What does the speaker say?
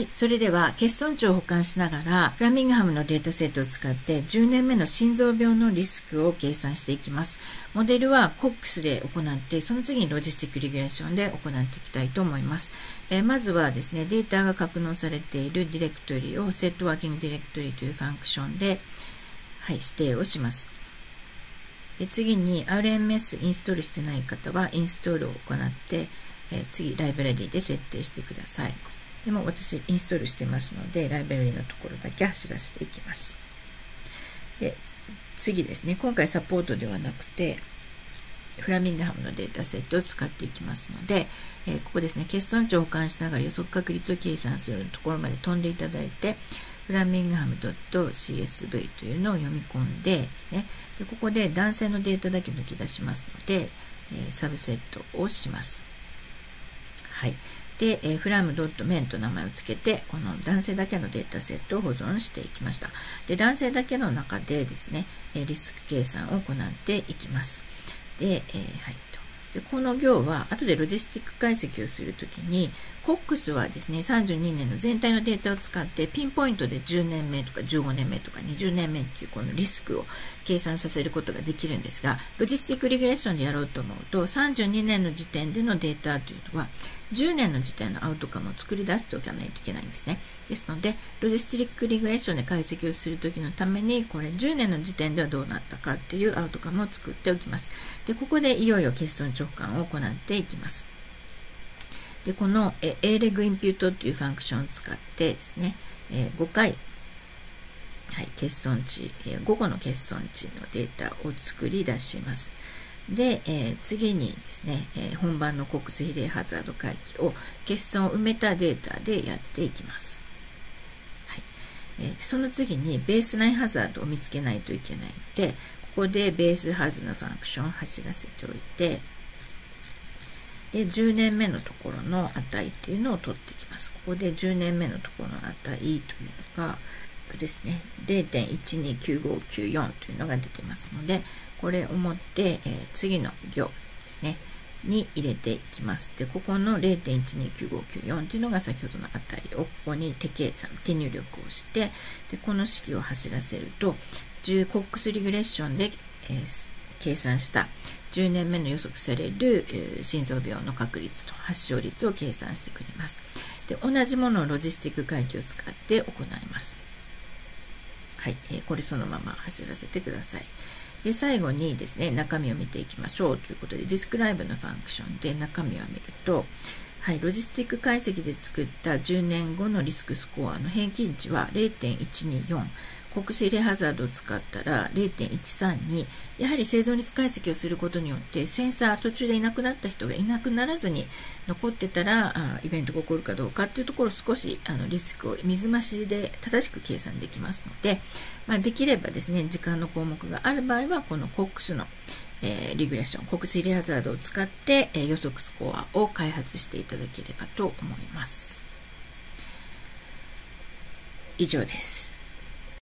はいそれでは欠損値を補完しながら Framingham のデータセットを使って10年目の心臓病のリスクを計算していきます。モデルは Cox で行ってその次に logistic regression で行っていきたいと思います、えー、まずはですねデータが格納されているディレクトリを set working directory というファンクションで、はい、指定をします。で次に RMS インストールしてない方はインストールを行って、えー、次ライブラリーで設定してください。でも私インストールしてますので、ライブラリのところだけ走らせていきます。で、次ですね、今回サポートではなくて、フラミングハムのデータセットを使っていきますので、えー、ここですね、欠損値を保管しながら予測確率を計算するところまで飛んでいただいて、フラミングハム .csv というのを読み込んでですね、でここで男性のデータだけ抜き出しますので、えー、サブセットをします。はい。で、えー、フラムドットメンと名前を付けて、この男性だけのデータセットを保存していきました。で、男性だけの中でですね、えリスク計算を行っていきます。で、えー、はい。でこの行は後でロジスティック解析をするときに COX はですね32年の全体のデータを使ってピンポイントで10年目とか15年目とか20年目っていうこのリスクを計算させることができるんですが logistic regression でやろうと思うと32年の時点でのデータというのは10年の時点のアウトカムを作り出しておかないといけないんですね。ですので、 logistic regression で解析をするときのために、これ10年の時点ではどうなったかっていうアウトカムを作っておきます。で、ここでいよいよ欠損値補完を行っていきます。で、この AREG インピュートっていうファンクションを使ってですね、5回、はい、欠損値、5個の欠損値のデータを作り出します。で、えー、次にですね、えー、本番の国土比例ハザード回帰を欠損を埋めたデータでやっていきます。はいえー、その次にベースラインハザードを見つけないといけないので、ここでベースハズのファンクションを走らせておいて、で、10年目のところの値っていうのを取ってきます。ここで10年目のところの値というのが、ですね、0.129594というのが出てますので、これを持って、えー、次の行ですね、に入れていきます。で、ここの0.129594というのが先ほどの値をここに手計算、手入力をして、で、この式を走らせると、10コックスリグレッションで、えー、計算した10年目の予測される、えー、心臓病の確率と発症率を計算してくれます。で、同じものをロジスティック回帰を使って行います。はい、えー、これそのまま走らせてください。で、最後にですね、中身を見ていきましょうということで、ディスクライブのファンクションで中身を見ると、はい、ロジスティック解析で作った10年後のリスクスコアの平均値は0.124。国試レハザードを使ったら0.132やはり生存率解析をすることによってセンサー途中でいなくなった人がいなくならずに残ってたらあイベントが起こるかどうかっていうところ少しあのリスクを水増しで正しく計算できますので、まあ、できればですね時間の項目がある場合はこの COX のえー、リグレッション、国水レハザードを使って、えー、予測スコアを開発していただければと思います。以上です。